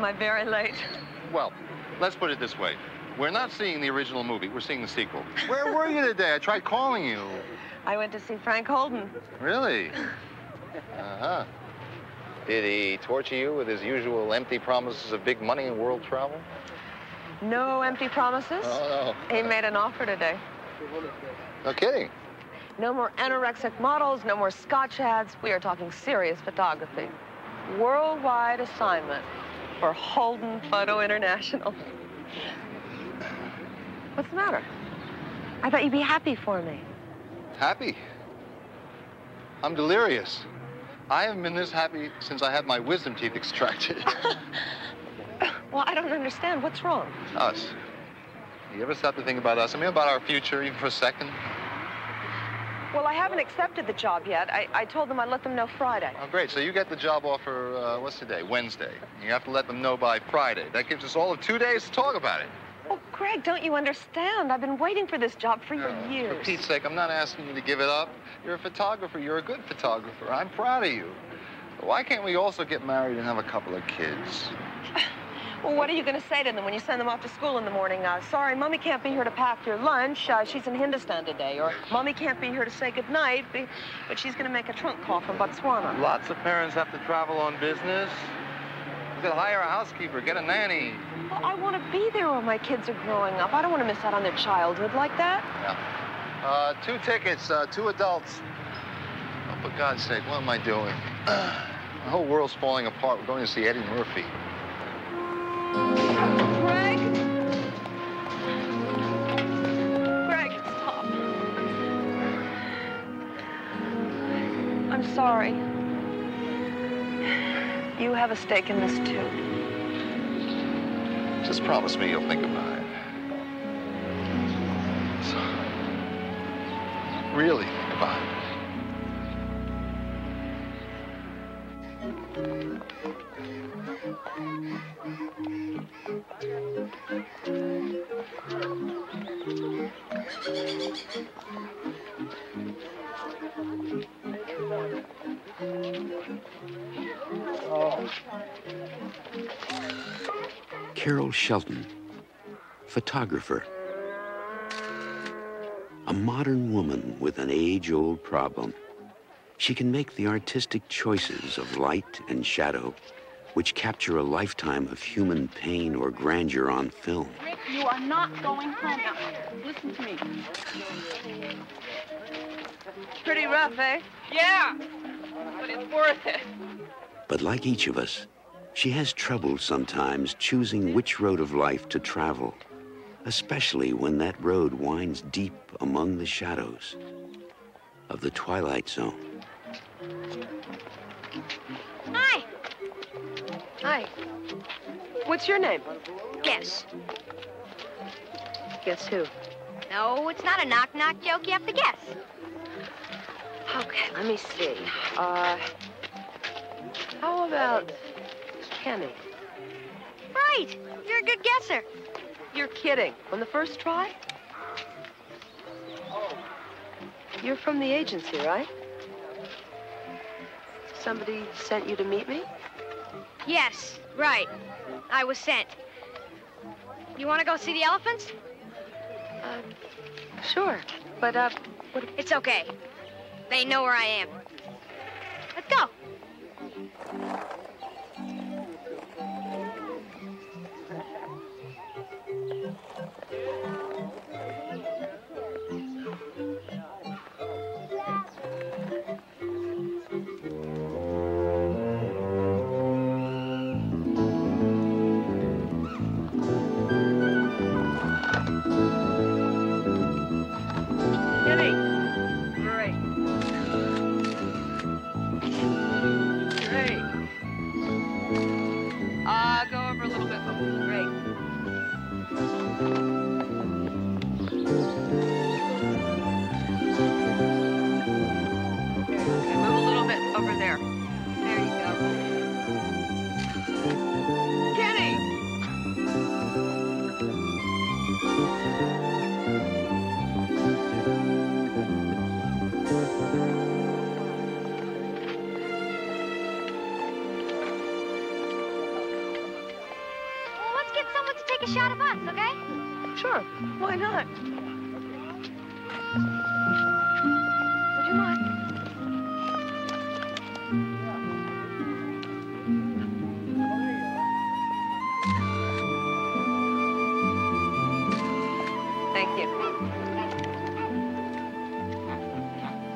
Am I very late? Well, let's put it this way. We're not seeing the original movie. We're seeing the sequel. Where were you today? I tried calling you. I went to see Frank Holden. Really? Uh-huh. Did he torture you with his usual empty promises of big money and world travel? No empty promises. Oh, no. He made an offer today. No kidding. No more anorexic models, no more scotch ads. We are talking serious photography. Worldwide assignment for Holden Photo International. What's the matter? I thought you'd be happy for me. Happy? I'm delirious. I haven't been this happy since I had my wisdom teeth extracted. well, I don't understand. What's wrong? Us. You ever stop to think about us? I mean, about our future, even for a second? Well, I haven't accepted the job yet. I, I told them I'd let them know Friday. Oh, great. So you get the job offer, uh, what's today? Wednesday. You have to let them know by Friday. That gives us all of two days to talk about it. Oh, Greg, don't you understand? I've been waiting for this job for years. For Pete's sake, I'm not asking you to give it up. You're a photographer. You're a good photographer. I'm proud of you. But Why can't we also get married and have a couple of kids? Well, what are you going to say to them when you send them off to school in the morning? Uh, sorry, Mommy can't be here to pack your lunch. Uh, she's in Hindustan today. Or Mommy can't be here to say goodnight, but she's going to make a trunk call from Botswana. Lots of parents have to travel on business. You could hire a housekeeper, get a nanny. Well, I want to be there when my kids are growing up. I don't want to miss out on their childhood like that. Yeah. Uh, two tickets, uh, two adults. Oh, for God's sake, what am I doing? the whole world's falling apart. We're going to see Eddie Murphy. I'm sorry. You have a stake in this, too. Just promise me you'll think about it. Really think about it. Carol Shelton, photographer. A modern woman with an age-old problem. She can make the artistic choices of light and shadow which capture a lifetime of human pain or grandeur on film. Rick, you are not going home now. Listen to me. Pretty rough, eh? Yeah, but it's worth it. But like each of us, she has trouble sometimes choosing which road of life to travel, especially when that road winds deep among the shadows of the Twilight Zone. Hi. Hi. What's your name? Guess. Guess who? No, it's not a knock-knock joke. You have to guess. Okay, let me see. Uh, how about Kenny? Right. You're a good guesser. You're kidding. On the first try? You're from the agency, right? Somebody sent you to meet me? Yes, right. I was sent. You want to go see the elephants? Uh, sure. But, uh, what... It's okay. They know where I am. Why? Would you mind? Thank you.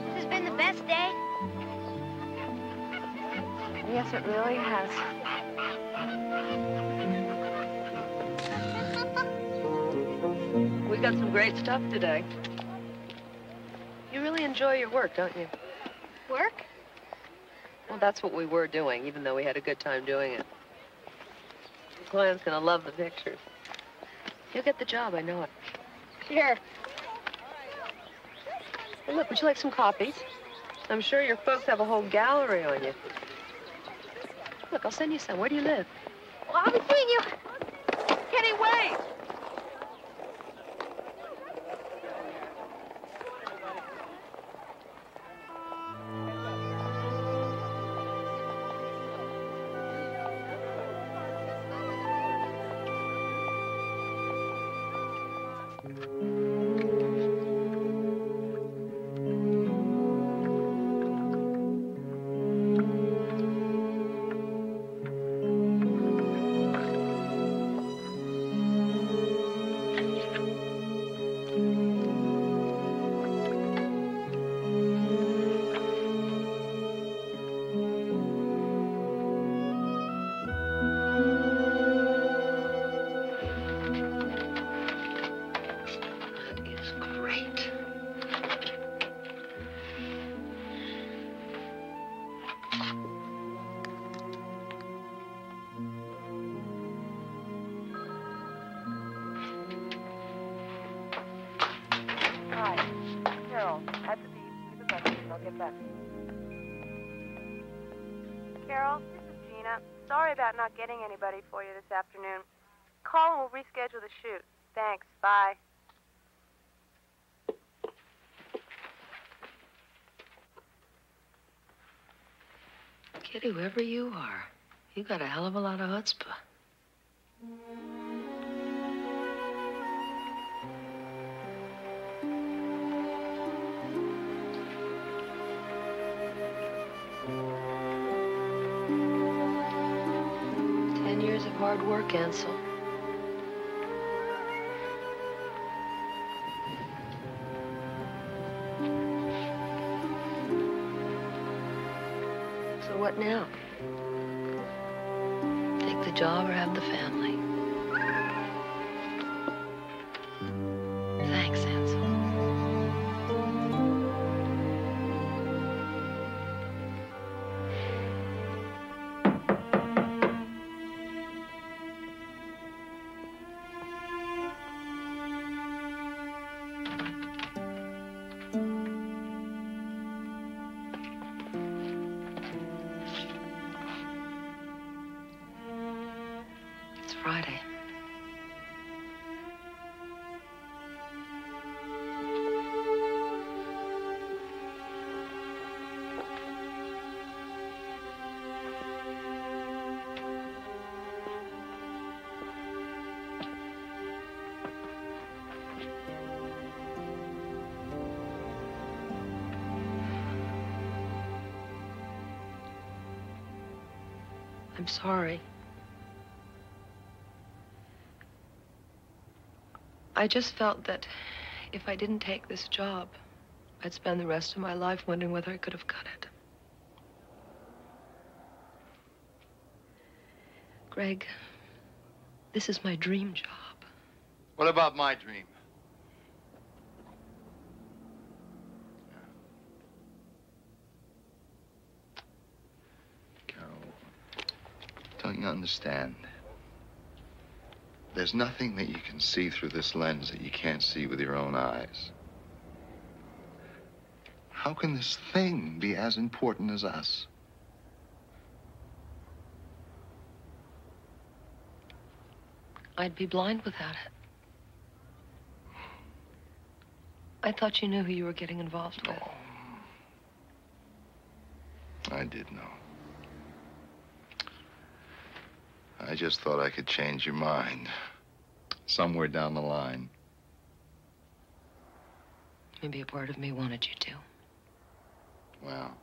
This has been the best day. Yes, it really has. Got some great stuff today. You really enjoy your work, don't you? Work? Well, that's what we were doing, even though we had a good time doing it. The client's gonna love the pictures. You'll get the job, I know it. Here. Hey, look, would you like some copies? I'm sure your folks have a whole gallery on you. Look, I'll send you some. Where do you live? Well, I'll be seeing you. Kenny, wait! Carol. At the beach. Leave a message and I'll get back. Carol, this is Gina. Sorry about not getting anybody for you this afternoon. Call and we'll reschedule the shoot. Thanks. Bye. Kitty, whoever you are, you got a hell of a lot of chutzpah. Years of hard work, Ansel. So what now? Take the job or have the family? I'm sorry. I just felt that if I didn't take this job, I'd spend the rest of my life wondering whether I could have got it. Greg, this is my dream job. What about my dream? Carol, understand? There's nothing that you can see through this lens that you can't see with your own eyes. How can this thing be as important as us? I'd be blind without it. I thought you knew who you were getting involved with. I did know. I just thought I could change your mind. somewhere down the line. Maybe a part of me wanted you to. Well,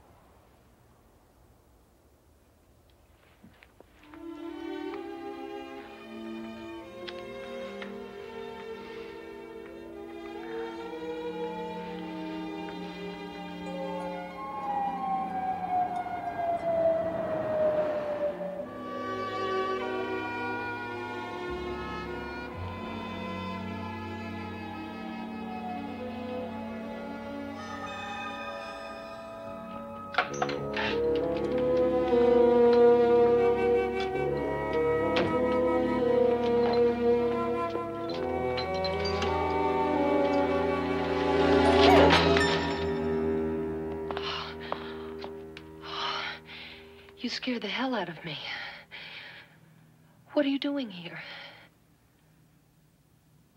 scared the hell out of me. What are you doing here?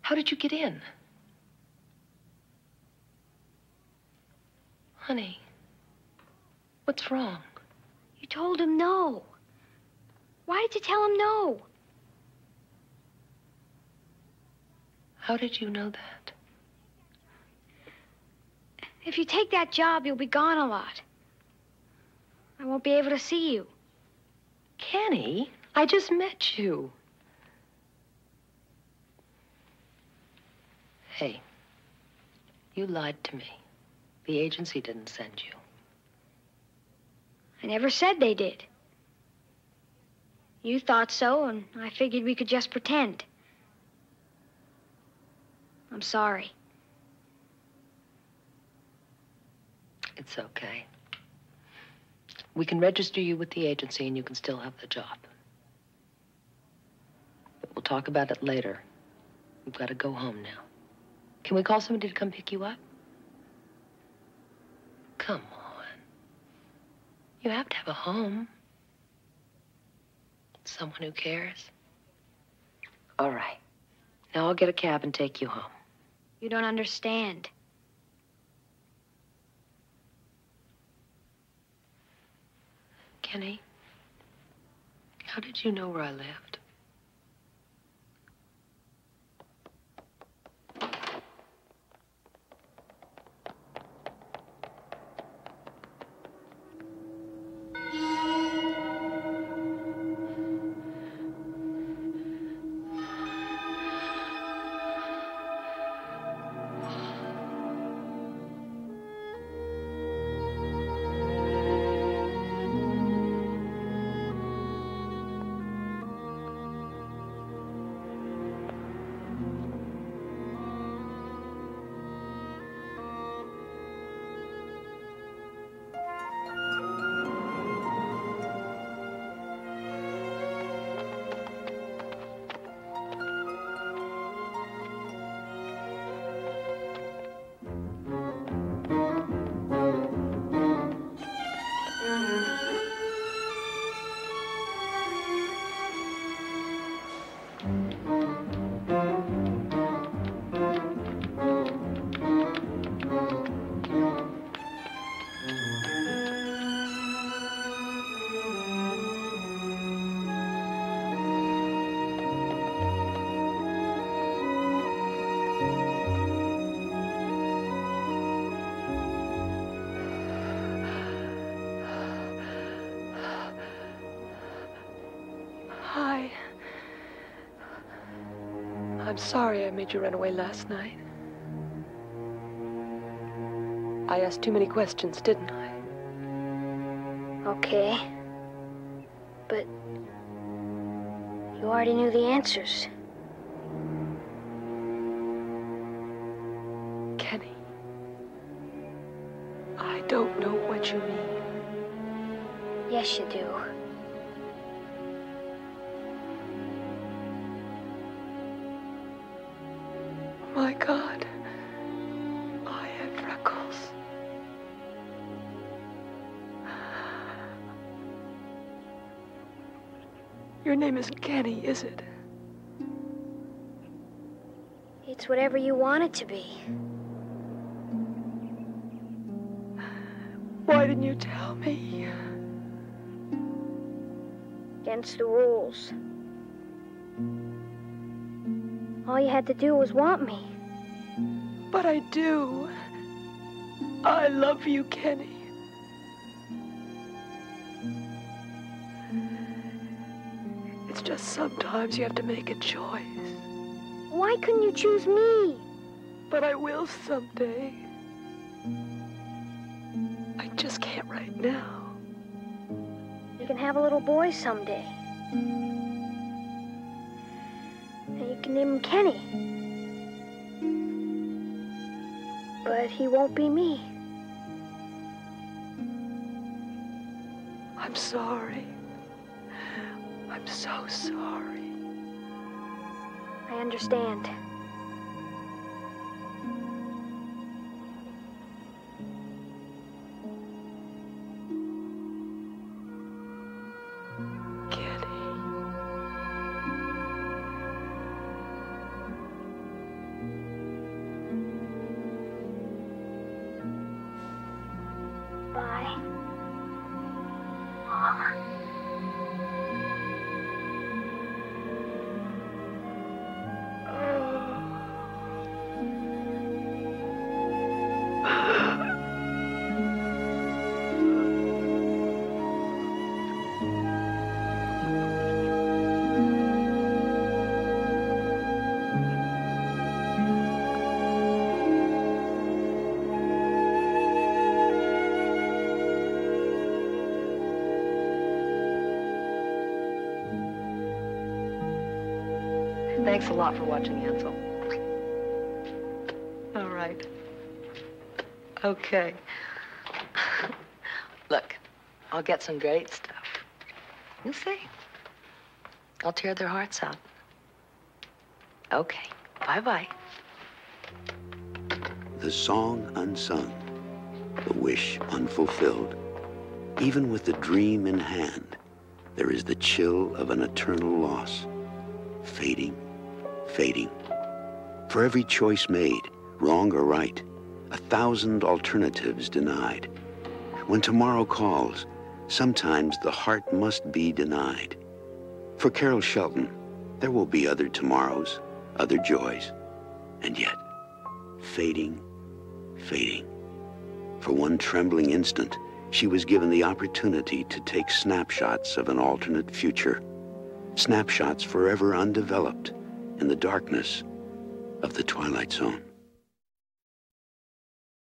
How did you get in? Honey, what's wrong? You told him no. Why did you tell him no? How did you know that? If you take that job, you'll be gone a lot. I won't be able to see you. Kenny, I just met you. Hey, you lied to me. The agency didn't send you. I never said they did. You thought so, and I figured we could just pretend. I'm sorry. It's okay. We can register you with the agency and you can still have the job. But we'll talk about it later. We've got to go home now. Can we call somebody to come pick you up? Come on. You have to have a home. Someone who cares. All right. Now I'll get a cab and take you home. You don't understand. Kenny, how did you know where I lived? I'm sorry I made you run away last night. I asked too many questions, didn't I? Okay. But you already knew the answers. Kenny. I don't know what you mean. Yes, you do. Name isn't Kenny, is it? It's whatever you want it to be. Why didn't you tell me? Against the rules. All you had to do was want me. But I do. I love you, Kenny. Sometimes you have to make a choice. Why couldn't you choose me? But I will someday. I just can't right now. You can have a little boy someday. And you can name him Kenny. But he won't be me. I'm sorry. I'm so sorry. I understand. Bye. Thanks a lot for watching Ansel. All right. Okay. Look, I'll get some great stuff. You'll see? I'll tear their hearts out. Okay. Bye bye. The song unsung, the wish unfulfilled. Even with the dream in hand, there is the chill of an eternal loss, fading, fading. For every choice made, wrong or right, a thousand alternatives denied. When tomorrow calls, sometimes the heart must be denied. For Carol Shelton, there will be other tomorrows, other joys, and yet, fading, fading. For one trembling instant, she was given the opportunity to take snapshots of an alternate future, snapshots forever undeveloped in the darkness of the Twilight Zone.